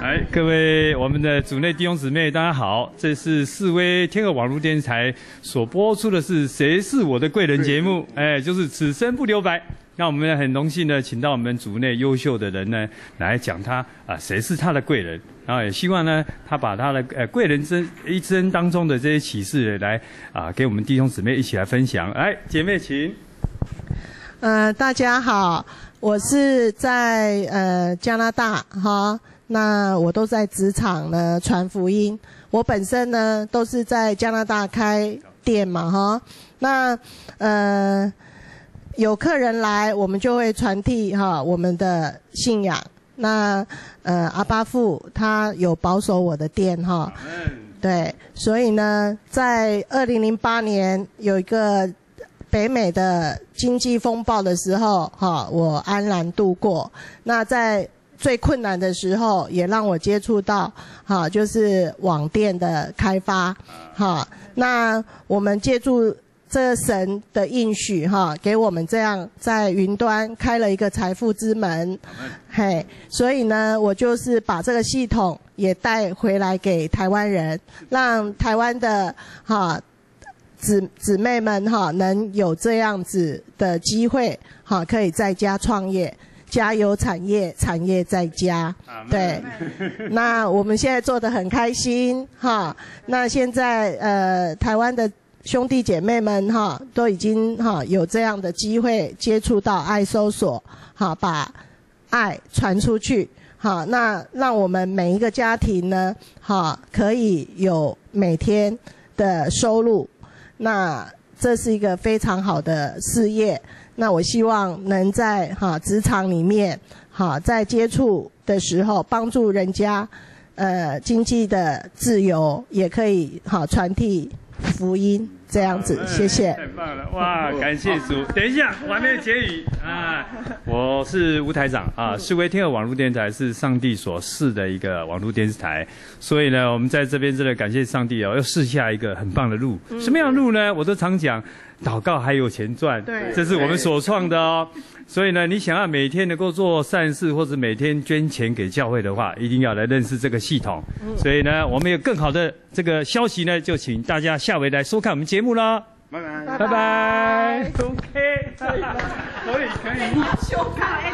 来，各位我们的组内弟兄姊妹，大家好，这是四威天鹅网络电视台所播出的是《谁是我的贵人》节目，哎，就是此生不留白。那我们很荣幸的请到我们组内优秀的人呢，来讲他啊，谁是他的贵人，然后也希望呢，他把他的呃贵人生一生当中的这些启示来啊，给我们弟兄姊妹一起来分享。来，姐妹请。呃，大家好，我是在呃加拿大哈，那我都在职场呢传福音。我本身呢都是在加拿大开店嘛哈，那呃。有客人来，我们就会传递哈我们的信仰。那呃阿巴父他有保守我的店哈，对，所以呢，在二零零八年有一个北美的经济风暴的时候哈，我安然度过。那在最困难的时候，也让我接触到哈，就是网店的开发哈。那我们借助。这神的应许哈，给我们这样在云端开了一个财富之门，嘿，所以呢，我就是把这个系统也带回来给台湾人，让台湾的哈姊姊妹们哈能有这样子的机会哈，可以在家创业，加油产业，产业在家，对，那我们现在做的很开心哈，那现在呃台湾的。兄弟姐妹们哈，都已经哈有这样的机会接触到爱搜索，哈把爱传出去，好那让我们每一个家庭呢，哈可以有每天的收入，那这是一个非常好的事业。那我希望能在哈职场里面，哈在接触的时候帮助人家，呃经济的自由，也可以哈传递。福音这样子，谢谢。太棒了，哇！感谢主。等一下，我还没有结语啊。我是吴台长啊，视为天鹅网络电台是上帝所赐的一个网络电视台，所以呢，我们在这边真的感谢上帝哦，要试下一个很棒的路。什么样的路呢？我都常讲。祷告还有钱赚，对，这是我们所创的哦。所以呢，你想要每天能够做善事，或者每天捐钱给教会的话，一定要来认识这个系统。所以呢，我们有更好的这个消息呢，就请大家下回来收看我们节目啦。拜拜，拜拜，OK，可以可以，收看。